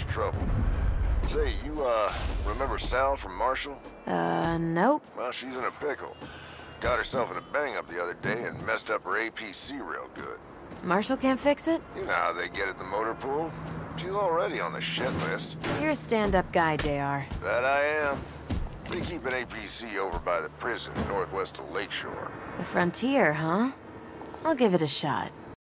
there's trouble. Say, you, uh, remember Sal from Marshall? Uh, nope. Well, she's in a pickle. Got herself in a bang-up the other day and messed up her APC real good. Marshall can't fix it? You know how they get at the motor pool? She's already on the shit list. You're a stand-up guy, JR. That I am. They keep an APC over by the prison northwest of Lakeshore. The frontier, huh? I'll give it a shot.